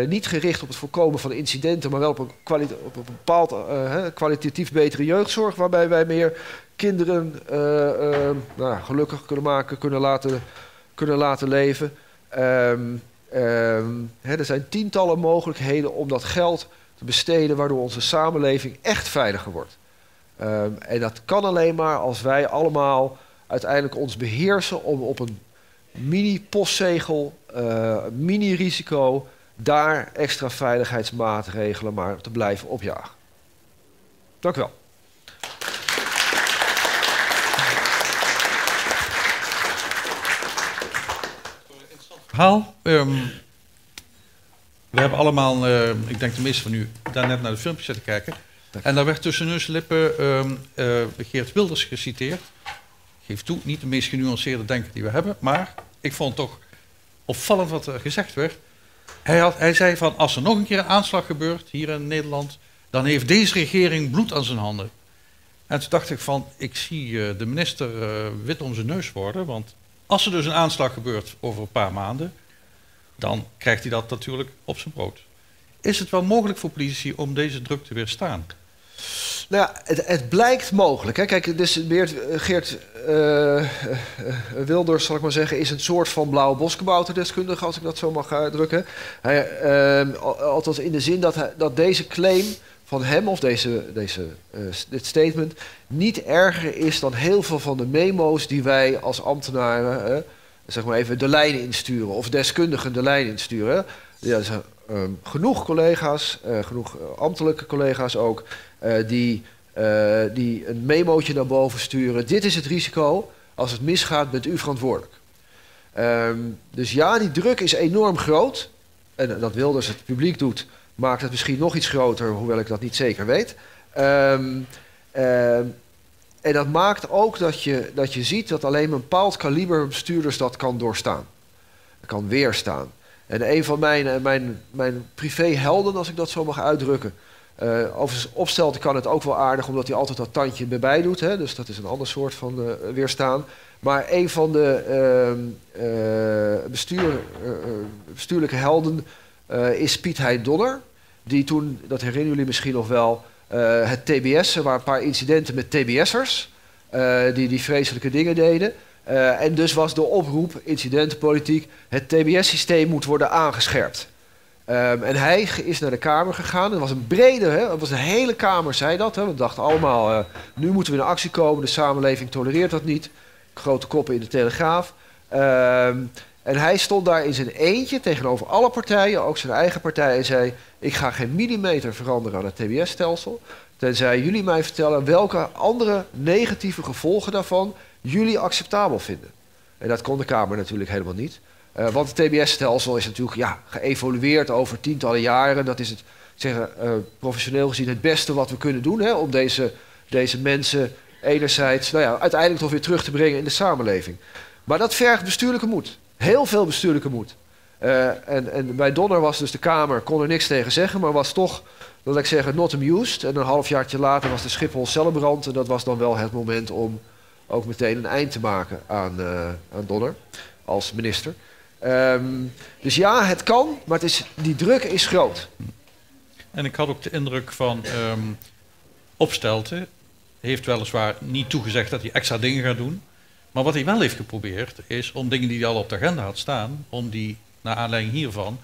C: uh, niet gericht op het voorkomen van incidenten, maar wel op een, op bepaald uh, kwalitatief betere jeugdzorg, waarbij wij meer kinderen nou, gelukkig kunnen maken, kunnen laten, kunnen laten leven. Um, um, hè, er zijn tientallen mogelijkheden om dat geld te besteden, waardoor onze samenleving echt veiliger wordt. Um, en dat kan alleen maar als wij allemaal uiteindelijk ons beheersen om op een mini-postzegel, uh, mini-risico, daar extra veiligheidsmaatregelen maar te blijven opjagen. Dank u wel.
A: Verhaal. Um, we hebben allemaal, uh, ik denk de meeste van u, daar net naar de filmpjes zitten kijken. En daar werd tussen neus en lippen um, uh, Geert Wilders geciteerd. Geef toe, niet de meest genuanceerde denker die we hebben, maar ik vond toch opvallend wat er gezegd werd. Hij, had, hij zei van als er nog een keer een aanslag gebeurt hier in Nederland, dan heeft deze regering bloed aan zijn handen. En toen dacht ik van, ik zie uh, de minister wit om zijn neus worden, want als er dus een aanslag gebeurt over een paar maanden, dan krijgt hij dat natuurlijk op zijn brood. Is het wel mogelijk voor politici om deze druk te weerstaan?
C: Nou ja, het, het, blijkt mogelijk. Hè. Kijk, dus Geert uh, uh, Wilders, zal ik maar zeggen, is een soort van blauwe boskebouterdeskundige, als ik dat zo mag uitdrukken. Hij, uh, althans in de zin dat, dat deze claim van hem, of deze, deze, dit statement, niet erger is dan heel veel van de memo's die wij als ambtenaren, zeg maar even, de lijn insturen, of deskundigen de lijn insturen. Ja, um, genoeg collega's, genoeg ambtelijke collega's ook, uh, die, die een memootje naar boven sturen. Dit is het risico. Als het misgaat, bent u verantwoordelijk. Um, dus ja, die druk is enorm groot. En dat Wilders het publiek doet, maakt het misschien nog iets groter, hoewel ik dat niet zeker weet. En dat maakt ook dat je, dat je ziet dat alleen een bepaald kaliber bestuurders dat kan doorstaan. Kan weerstaan. En een van mijn, eh, mijn, mijn privéhelden, als ik dat zo mag uitdrukken, uh, overigens, opstelten kan het ook wel aardig, omdat hij altijd dat tandje erbij doet. Hè? Dus dat is een ander soort van uh, weerstaan. Maar een van de uh, bestuur, bestuurlijke helden is Piet Hein Donner. Die toen, dat herinneren jullie misschien nog wel, het TBS, er waren een paar incidenten met TBS'ers. die die vreselijke dingen deden. en dus was de oproep, incidentenpolitiek, het TBS-systeem moet worden aangescherpt. Um, en hij is naar de Kamer gegaan. Het was een brede, hè, het was een hele Kamer zei dat. Hè. We dachten allemaal, uh, nu moeten we in actie komen. De samenleving tolereert dat niet. Grote koppen in de Telegraaf. Um, en hij stond daar in zijn eentje tegenover alle partijen, ook zijn eigen partij, en zei: Ik ga geen millimeter veranderen aan het TBS-stelsel. Tenzij jullie mij vertellen welke andere negatieve gevolgen daarvan jullie acceptabel vinden. En dat kon de Kamer natuurlijk helemaal niet. Uh, want het TBS-stelsel is natuurlijk ja, geëvolueerd over tientallen jaren. Dat is het, zeggen, uh, professioneel gezien het beste wat we kunnen doen hè, om deze, deze mensen enerzijds nou ja, uiteindelijk toch weer terug te brengen in de samenleving. Maar dat vergt bestuurlijke moed. Heel veel bestuurlijke moed. Uh, en, en bij Donner was dus de Kamer, kon er niks tegen zeggen, maar was toch, laat ik zeggen, not amused. En een halfjaartje later was de Schiphol cellenbrand en dat was dan wel het moment om ook meteen een eind te maken aan, aan Donner als minister. Um, dus ja, het kan, maar het is, die druk is groot.
A: En ik had ook de indruk van um, Opstelten heeft weliswaar niet toegezegd dat hij extra dingen gaat doen. Maar wat hij wel heeft geprobeerd, is om dingen die hij al op de agenda had staan, om die naar aanleiding hiervan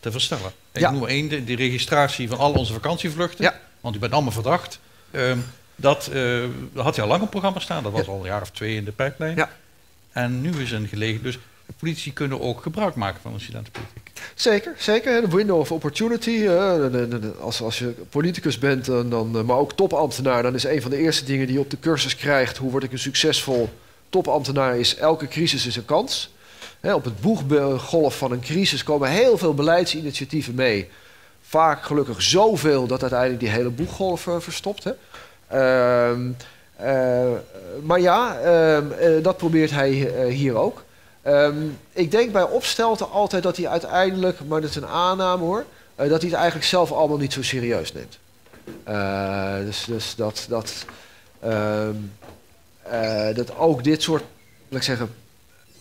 A: te verstellen. Ik
C: Ja.
A: noem één, de, de registratie van al onze vakantievluchten.
C: Ja.
A: Want die bent allemaal verdacht. Ehm, dat eh, had hij al lang op programma staan. Dat was
C: Ja.
A: al een jaar of twee in de pijplijn.
C: Ja.
A: En nu is een gelegen. Dus de politici kunnen ook gebruik maken van incidentenpolitiek.
C: Zeker, zeker. De window of opportunity. de- Als, als je politicus bent, dan, dan, eh, maar ook topambtenaar, dan is een van de eerste dingen die je op de cursus krijgt. Hoe word ik een succesvol topambtenaar? Is elke crisis is een kans. Hè, op het boeggolf van een crisis komen heel veel beleidsinitiatieven mee. Vaak gelukkig zoveel dat uiteindelijk die hele boeggolf eh, verstopt. Ehm, eh, maar ja, ehm, eh, dat probeert hij hier ook. Ehm, ik denk bij Opstelten altijd dat hij uiteindelijk, maar dat is een aanname hoor, dat hij het eigenlijk zelf allemaal niet zo serieus neemt. Dus, dus dat, dat, eh, dat ook dit soort, laat ik zeggen,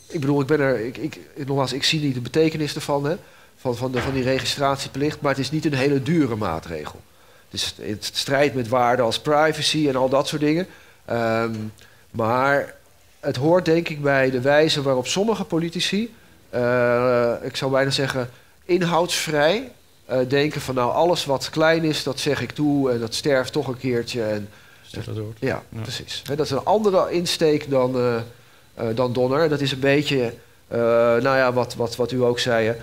C: ik bedoel, ik ben er, ik, ik, nogmaals, ik zie niet de betekenis ervan, hè, van, van, de, van die registratieplicht, maar het is niet een hele dure maatregel. Dus het strijdt met waarden als privacy en al dat soort dingen. Ehm, maar het hoort denk ik bij de wijze waarop sommige politici, eh, ik zou bijna zeggen inhoudsvrij, eh, denken van nou alles wat klein is, dat zeg ik toe en dat sterft toch een keertje. En,
A: Dat
C: ja,
A: Ja.
C: precies. Dat is een andere insteek dan, eh, eh, dan Donner. Dat is een beetje, eh, nou ja, wat, wat, wat u ook zei,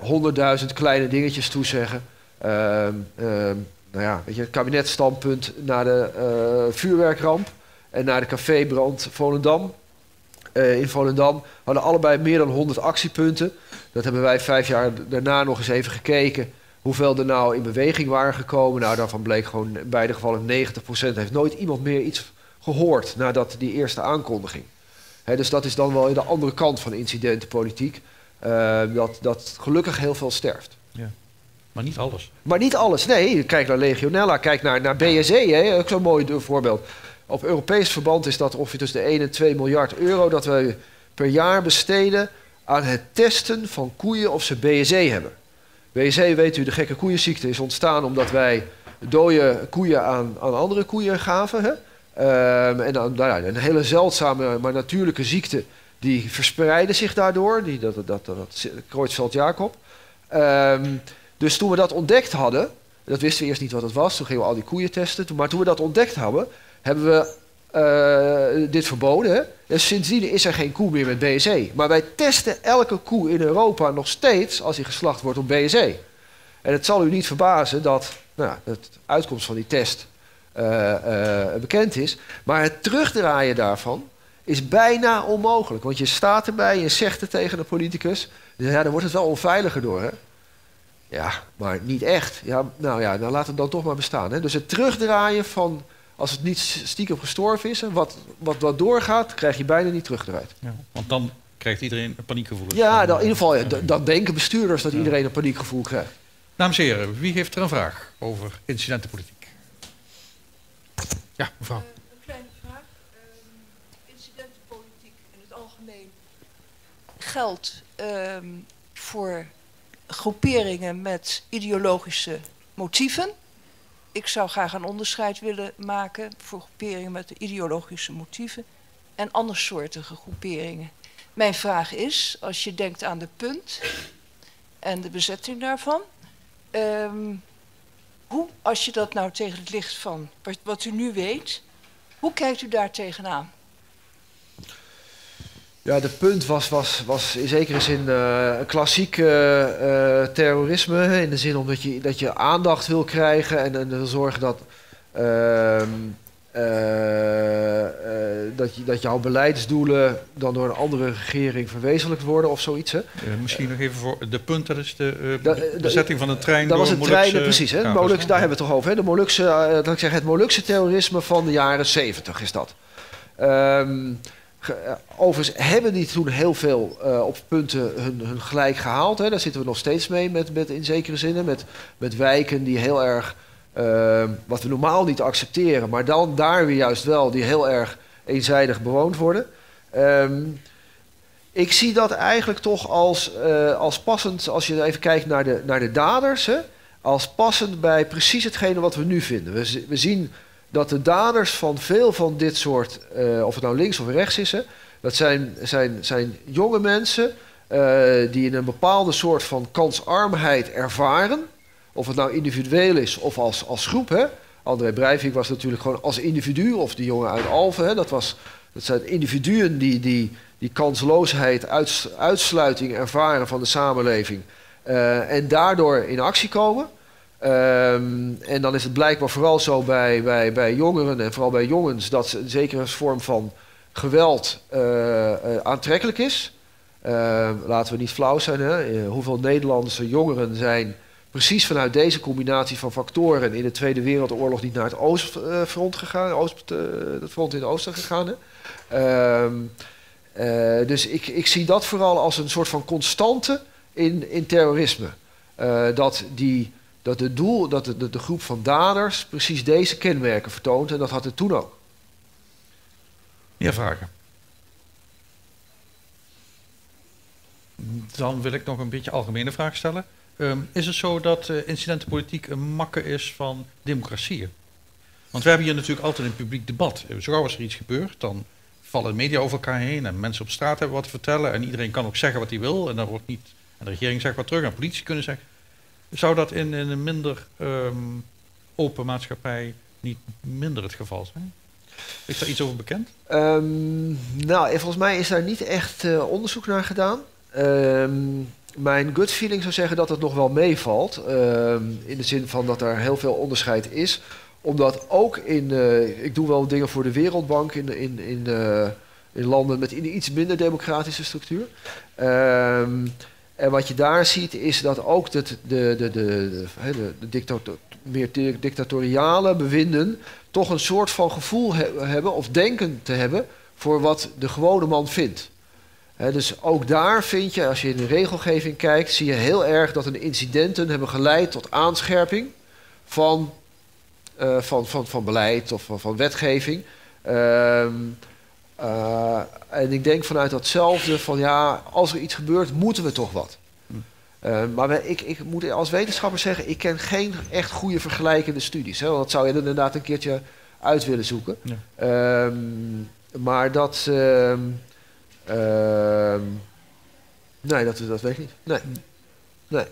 C: honderdduizend kleine dingetjes toezeggen. Ehm, ehm, nou ja, weet je, het kabinetstandpunt naar de vuurwerkramp en naar de cafébrand Volendam. In Volendam hadden allebei meer dan 100 actiepunten. Dat hebben wij vijf jaar daarna nog eens even gekeken. Hoeveel er nou in beweging waren gekomen. Nou, daarvan bleek gewoon in beide gevallen 90% heeft nooit iemand meer iets gehoord nadat die eerste aankondiging. Dus dat is dan wel de andere kant van incidentenpolitiek. eh, dat, dat gelukkig heel veel sterft.
A: Maar niet alles.
C: Maar niet alles. Nee, kijk naar Legionella, kijk naar, naar BSE. Hè, ook zo'n mooi voorbeeld. Op Europees verband is dat ongeveer tussen de 1 en 2 miljard euro... dat we per jaar besteden aan het testen van koeien of ze BSE hebben. BSE, weet u, de gekke koeienziekte is ontstaan omdat wij dode koeien aan, aan andere koeien gaven. Hè? Ehm, en dan, nou een hele zeldzame, maar natuurlijke ziekte... die verspreidde zich daardoor, die, dat, dat, dat, dat Creutzfeldt-Jacob. Ehm, dus toen we dat ontdekt hadden, dat wisten we eerst niet wat het was, toen gingen we al die koeien testen. Maar toen we dat ontdekt hadden, hebben we dit verboden. En sindsdien is er geen koe meer met BSE. Maar wij testen elke koe in Europa nog steeds als die geslacht wordt op BSE. En het zal u niet verbazen dat nou, de uitkomst van die test eh, eh, bekend is. Maar het terugdraaien daarvan is bijna onmogelijk. Want je staat erbij, je zegt het tegen de politicus. Ja, dan wordt het wel onveiliger door, hè? Ja, maar niet echt. Ja, nou ja, dan laat het dan toch maar bestaan. Hè? Dus het terugdraaien van, als het niet stiekem gestorven is, hè, wat, wat, wat doorgaat, krijg je bijna niet teruggedraaid.
A: Ja. Want dan krijgt iedereen een paniekgevoel.
C: Ja, dan, in ieder geval, ja, dan denken bestuurders dat
A: Ja.
C: iedereen een paniekgevoel krijgt.
A: Dames en heren, wie heeft er een vraag over incidentenpolitiek? Ja, mevrouw.
D: Eh, een kleine vraag. Ehm, incidentenpolitiek in het algemeen geldt ehm, voor groeperingen met ideologische motieven. Ik zou graag een onderscheid willen maken voor groeperingen met de ideologische motieven en andersoortige groeperingen. Mijn vraag is, als je denkt aan de punt en de bezetting daarvan, ehm, hoe, als je dat nou tegen het licht van wat u nu weet, hoe kijkt u daar tegenaan?
C: Ja, de punt was, was, was in zekere zin een klassiek eh, eh, terrorisme. In de zin omdat je, dat je aandacht wil krijgen en, en wil zorgen dat, ehm, eh, eh, dat, je, dat jouw beleidsdoelen dan door een andere regering verwezenlijkt worden of zoiets. Hè.
A: Misschien nog even voor de punt, dat is de de bezetting van een trein
C: Dat
A: door
C: was het
A: Molukse
C: treinen, precies. Hè? De Molukse, daar hebben we het toch over. Hè? De Molukse, dat ik zeg, het Molukse terrorisme van de jaren 70 is dat. Ehm, eh, overigens hebben die toen heel veel eh, op punten hun, hun gelijk gehaald. Hè? Daar zitten we nog steeds mee met, met, in zekere zin. hè, Met, met wijken die heel erg, ehm, wat we normaal niet accepteren, maar dan daar weer juist wel, die heel erg eenzijdig bewoond worden. Ehm, ik zie dat eigenlijk toch als, eh, als passend, als je even kijkt naar de, naar de daders, hè, als passend bij precies hetgene wat we nu vinden. We, we zien dat de daders van veel van dit soort, eh, of het nou links of rechts is, hè, Dat zijn, zijn, zijn jonge mensen uh, die een bepaalde soort van kansarmheid ervaren. Of het nou individueel is of als, als groep. Hè. André Breivik was natuurlijk gewoon als individu, of die jongen uit Alphen. Hè. Dat, was, dat zijn individuen die, die, die kansloosheid, uitsluiting ervaren van de samenleving. Uh, en daardoor in actie komen. Um, en dan is het blijkbaar vooral zo bij, bij, bij jongeren en vooral bij jongens dat een zekere vorm van geweld uh, uh, aantrekkelijk is. Uh, laten we niet flauw zijn. Hè? hoeveel Nederlandse jongeren zijn precies vanuit deze combinatie van factoren in de Tweede Wereldoorlog niet naar het Oostfront gegaan, Oost, het front in het oosten gegaan. Hè? Uh, dus ik, ik zie dat vooral als een soort van constante in, in terrorisme. Dat, die, dat, de doel, dat de, de, groep van daders precies deze kenmerken vertoont. En dat had het toen ook.
A: Ja, vragen. Dan wil ik nog een beetje algemene vraag stellen. Um, is het zo dat uh, incidentenpolitiek een makke is van democratieën? Want we hebben hier natuurlijk altijd een publiek debat. Zo gauw als er iets gebeurt, dan vallen media over elkaar heen en mensen op straat hebben wat te vertellen. En iedereen kan ook zeggen wat hij wil. En dan wordt niet. En de regering zegt wat terug en politie kunnen zeggen. Zou dat in, in een minder um, open maatschappij niet minder het geval zijn? Is daar iets over bekend?
C: Um, nou, volgens mij is daar niet echt uh, onderzoek naar gedaan. Um, mijn gut feeling zou zeggen dat het nog wel meevalt. in de zin van dat er heel veel onderscheid is omdat ook in, uh, ik doe wel dingen voor de Wereldbank in, in, in, uh, in landen met iets minder democratische structuur. Um, en wat je daar ziet is dat ook de, de, de, de, meer dictatoriale bewinden toch een soort van gevoel he hebben of denken te hebben voor wat de gewone man vindt. Dus ook daar vind je, als je in de regelgeving kijkt, zie je heel erg dat een incidenten hebben geleid tot aanscherping van uh, van, van, van beleid of van, van wetgeving. Uh, uh, en ik denk vanuit datzelfde van ja, als er iets gebeurt, moeten we toch wat. Uh, maar we, ik, ik moet als wetenschapper zeggen, ik ken geen echt goede vergelijkende studies. Hè, want dat zou je inderdaad een keertje uit willen zoeken. Ja. Ehm, maar dat. Ehm, nee, dat, dat weet ik niet. Nee. Nee.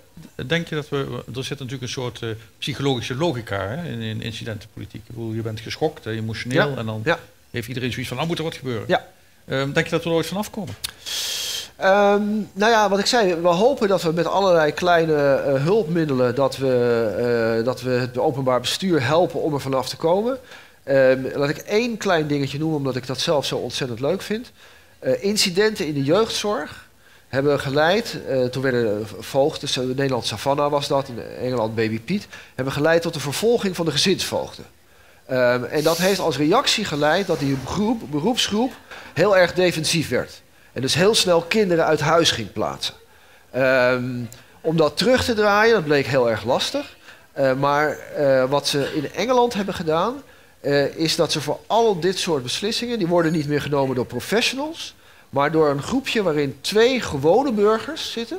A: Denk je dat we. Er zit natuurlijk een soort uh, psychologische logica hè, in, in incidentenpolitiek. Ik bedoel, je bent geschokt, emotioneel. Ja. En dan ja. Heeft iedereen zoiets van: nou moet er wat gebeuren. Ja. Um, denk je dat we er ooit vanaf komen?
C: Um, nou ja, wat ik zei, we hopen dat we met allerlei kleine uh, hulpmiddelen dat we, uh, dat we het openbaar bestuur helpen om er vanaf te komen. Um, laat ik één klein dingetje noemen, omdat ik dat zelf zo ontzettend leuk vind. Uh, incidenten in de jeugdzorg hebben geleid, toen werden voogden, dus in Nederland Savannah was dat, in Engeland Baby Piet, hebben geleid tot de vervolging van de gezinsvoogden. Um, en dat heeft als reactie geleid dat die groep, beroepsgroep heel erg defensief werd. En dus heel snel kinderen uit huis ging plaatsen. Um, om dat terug te draaien, dat bleek heel erg lastig. Uh, maar uh, wat ze in Engeland hebben gedaan, uh, is dat ze voor al dit soort beslissingen, die worden niet meer genomen door professionals, maar door een groepje waarin twee gewone burgers zitten.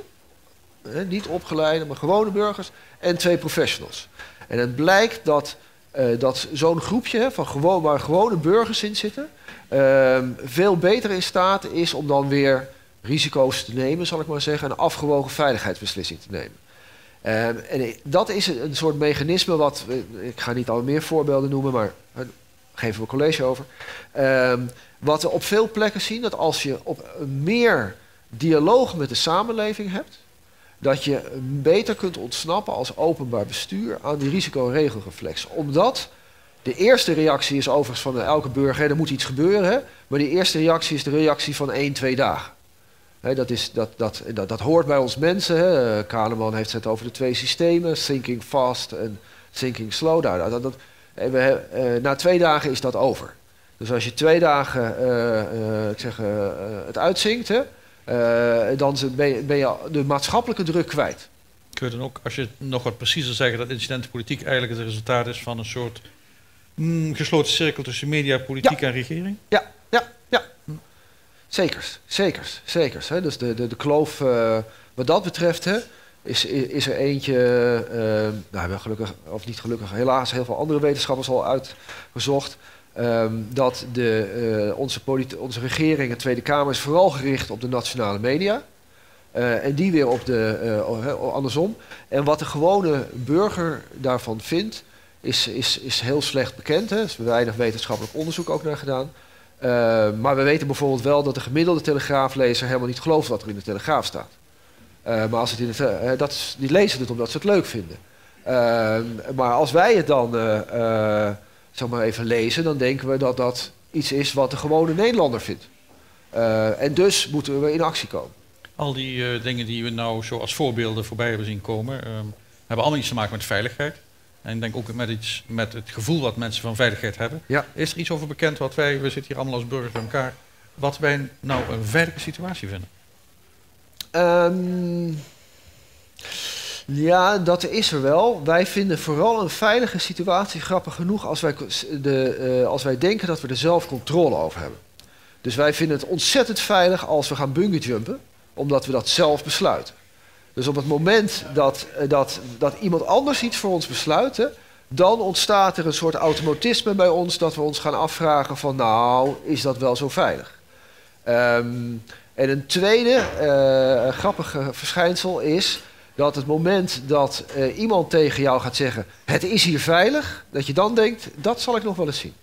C: niet opgeleide, maar gewone burgers. En twee professionals. En het blijkt dat, uh, dat zo'n groepje van gewoon, waar gewone burgers in zitten. Uh, veel beter in staat is om dan weer risico's te nemen, zal ik maar zeggen. En afgewogen veiligheidsbeslissing te nemen. Uh, en dat is een, soort mechanisme wat. Ik ga niet al meer voorbeelden noemen, maar daar geven we een college over. Ehm, wat we op veel plekken zien, dat als je op meer dialoog met de samenleving hebt, dat je beter kunt ontsnappen als openbaar bestuur aan die risico-. Omdat de eerste reactie is overigens van elke burger, er moet iets gebeuren, hè? maar die eerste reactie is de reactie van één, twee dagen. dat, is, dat, dat, dat, dat, hoort bij ons mensen. Hè. Kahneman heeft het over de twee systemen, thinking fast en thinking slow. Nou, dat, dat, we, eh, na twee dagen is dat over. Dus als je twee dagen uh, ik zeg, het uitzinkt, hè, dan ben je, ben je, de maatschappelijke druk kwijt.
A: Kun je dan ook, als je nog wat preciezer zeggen, dat incidentenpolitiek eigenlijk het resultaat is van een soort mm, gesloten cirkel tussen media, politiek en regering?
C: Ja, ja, ja. Zekers, zekers, zekers. Hè. Dus de, de, de kloof wat dat betreft hè, is, is er eentje, uh, nou, we gelukkig, of niet gelukkig, helaas heel veel andere wetenschappers al uitgezocht. Ehm, dat de, uh, onze, onze regering en Tweede Kamer is vooral gericht op de nationale media. Uh, en die weer op de, uh, andersom. En wat de gewone burger daarvan vindt, is, is, is heel slecht bekend. Hè. Er is weinig wetenschappelijk onderzoek ook naar gedaan. Uh, maar we weten bijvoorbeeld wel dat de gemiddelde telegraaflezer helemaal niet gelooft wat er in de telegraaf staat. Uh, maar als het in het, dat, die lezen het omdat ze het leuk vinden. maar als wij het dan zeg maar even lezen, dan denken we dat dat iets is wat de gewone Nederlander vindt. en dus moeten we in actie komen.
A: Al die dingen die we nou zo als voorbeelden voorbij hebben zien komen, hebben allemaal iets te maken met veiligheid. En ik denk ook met, iets, met het gevoel wat mensen van veiligheid hebben.
C: Ja.
A: Is er iets over bekend wat wij, we zitten hier allemaal als burgers bij elkaar, wat wij nou een veilige situatie vinden?
C: Um, ja, dat is er wel. Wij vinden vooral een veilige situatie grappig genoeg als wij, de, uh, als wij denken dat we er zelf controle over hebben. Dus wij vinden het ontzettend veilig als we gaan bungeejumpen, omdat we dat zelf besluiten. Dus op het moment dat, eh, dat, dat iemand anders iets voor ons besluit, dan ontstaat er een soort automatisme bij ons dat we ons gaan afvragen van nou, is dat wel zo veilig? Um, en een tweede uh, grappige verschijnsel is dat het moment dat uh, iemand tegen jou gaat zeggen het is hier veilig, dat je dan denkt dat zal ik nog wel eens zien.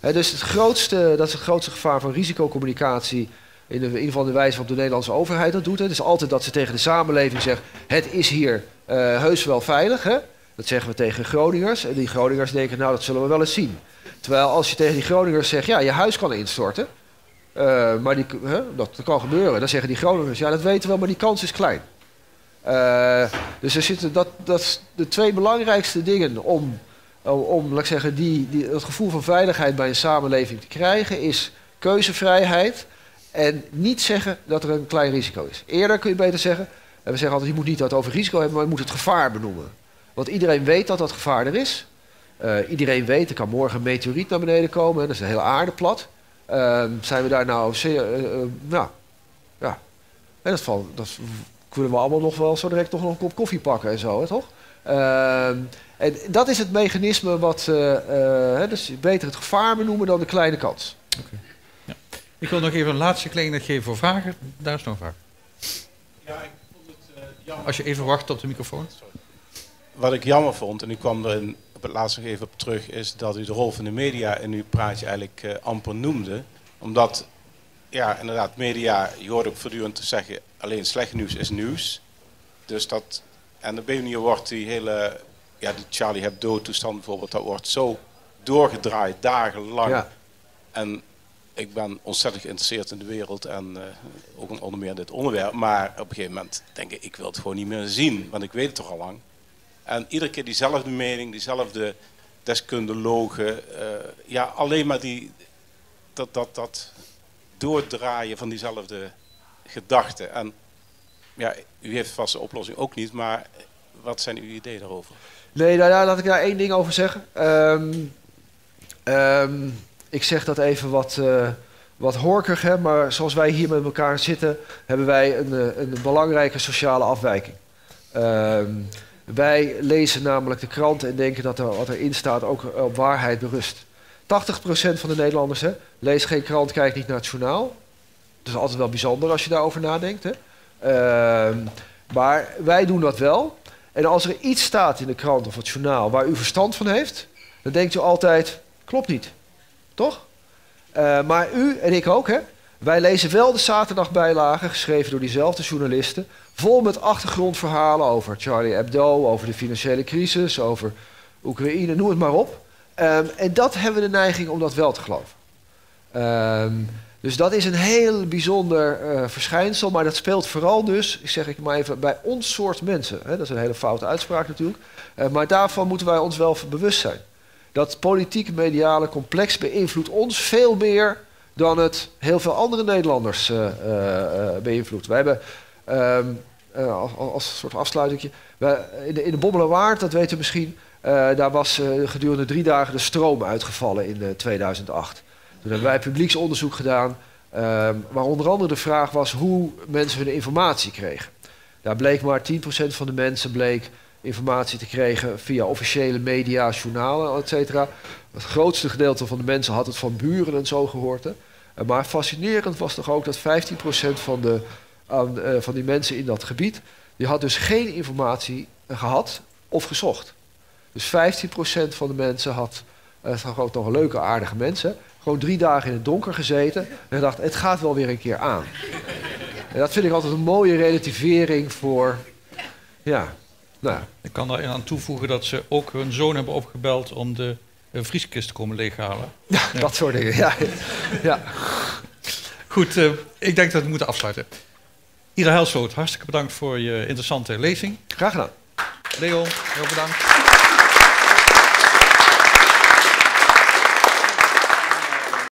C: Dus het grootste, dat is het grootste gevaar van risicocommunicatie in, de, ieder geval de wijze waarop de Nederlandse overheid dat doet. Het is altijd dat ze tegen de samenleving zegt: het is hier uh, heus wel veilig. Hè? Dat zeggen we tegen Groningers. En die Groningers denken: nou, dat zullen we wel eens zien. Terwijl als je tegen die Groningers zegt: ja, je huis kan instorten. Uh, maar die, dat, dat, kan gebeuren. Dan zeggen die Groningers: ja, dat weten we maar die kans is klein. Uh, dus er zitten dat, dat de twee belangrijkste dingen om, om, laat zeggen, die, die, het gevoel van veiligheid bij een samenleving te krijgen, is keuzevrijheid en niet zeggen dat er een klein risico is. Eerder kun je beter zeggen, en we zeggen altijd, je moet niet dat over risico hebben, maar je moet het gevaar benoemen. Want iedereen weet dat dat gevaar er is. Uh, iedereen weet, er kan morgen een meteoriet naar beneden komen, dat is een hele aarde plat. Uh, zijn we daar nou uh, nou, ja. En dat, valt, dat kunnen we allemaal nog wel zo direct toch nog een kop koffie pakken en zo, hè, toch? Ehm, en dat is het mechanisme wat, dus beter het gevaar benoemen dan de kleine kans.
A: Okay. Ik wil nog even een laatste gelegenheid geven voor vragen. Daar is nog een vraag.
E: Ja, ik vond het uh, jammer.
A: Als je even wacht op de microfoon.
E: Wat ik jammer vond, en ik kwam er in, op het laatste nog even op terug, is dat u de rol van de media in uw praatje eigenlijk uh, amper noemde. Omdat, ja, inderdaad, media, je hoort ook voortdurend te zeggen, alleen slecht nieuws is nieuws. Dus dat, en op een manier wordt die hele, ja, die Charlie Hebdo toestand bijvoorbeeld, dat wordt zo doorgedraaid, dagenlang. Ja. En ik ben ontzettend geïnteresseerd in de wereld en uh, ook onder meer dit onderwerp. Maar op een gegeven moment denk ik, ik wil het gewoon niet meer zien, want ik weet het toch al lang. En iedere keer diezelfde mening, diezelfde deskundelogen, uh, ja, alleen maar die, dat, dat, dat doordraaien van diezelfde gedachten. En ja, u heeft vast de oplossing ook niet, maar wat zijn uw ideeën daarover?
C: Nee, nou ja, laat ik daar één ding over zeggen. Um, um, ik zeg dat even wat, uh, wat horkig, hè, maar zoals wij hier met elkaar zitten, hebben wij een, uh, een belangrijke sociale afwijking. Uh, wij lezen namelijk de krant en denken dat er, wat erin staat ook op waarheid berust. 80% van de Nederlanders hè, leest geen krant, kijkt niet naar het journaal. Dat is altijd wel bijzonder als je daarover nadenkt. Hè. Ehm, maar wij doen dat wel. En als er iets staat in de krant of het journaal waar u verstand van heeft, dan denkt u altijd, klopt niet. Toch? Uh, maar u en ik ook, hè? Wij lezen wel de zaterdagbijlagen, geschreven door diezelfde journalisten, vol met achtergrondverhalen over Charlie Hebdo, over de financiële crisis, over Oekraïne, noem het maar op. Um, en dat hebben we de neiging om dat wel te geloven. Um, dus dat is een heel bijzonder uh, verschijnsel, maar dat speelt vooral dus, ik zeg ik maar even, bij ons soort mensen. Hè? Dat is een hele foute uitspraak natuurlijk. Uh, maar daarvan moeten wij ons wel bewust zijn dat politiek mediale complex beïnvloedt ons veel meer dan het heel veel andere Nederlanders uh, beïnvloedt. Wij hebben um, als, als soort afsluiting, in de, in de Bommelerwaard, dat weten we misschien, daar was gedurende drie dagen de stroom uitgevallen in 2008. Toen hebben wij publieksonderzoek gedaan, um, waar onder andere de vraag was hoe mensen hun informatie kregen. Daar bleek maar 10% van de mensen bleek informatie te krijgen via officiële media, journalen, et cetera. Het grootste gedeelte van de mensen had het van buren en zo gehoord. Eh, Maar fascinerend was toch ook dat 15% van, de, eh, van die mensen in dat gebied... die had dus geen informatie eh, gehad of gezocht. Dus 15% van de mensen had... eh, Het waren ook nog leuke, aardige mensen. Gewoon drie dagen in het donker gezeten. En dacht, het gaat wel weer een keer aan. En dat vind ik altijd een mooie relativering voor... Ja, nou.
A: Ik kan daar aan toevoegen dat ze ook hun zoon hebben opgebeld om de eh, vrieskist te komen leeghalen.
C: Ja, dat soort dingen. Ja. ja.
A: Goed, eh, ik denk dat we moeten afsluiten. Ira Helsloot, hartstikke bedankt voor je interessante lezing.
C: Graag gedaan.
A: Leon, heel bedankt.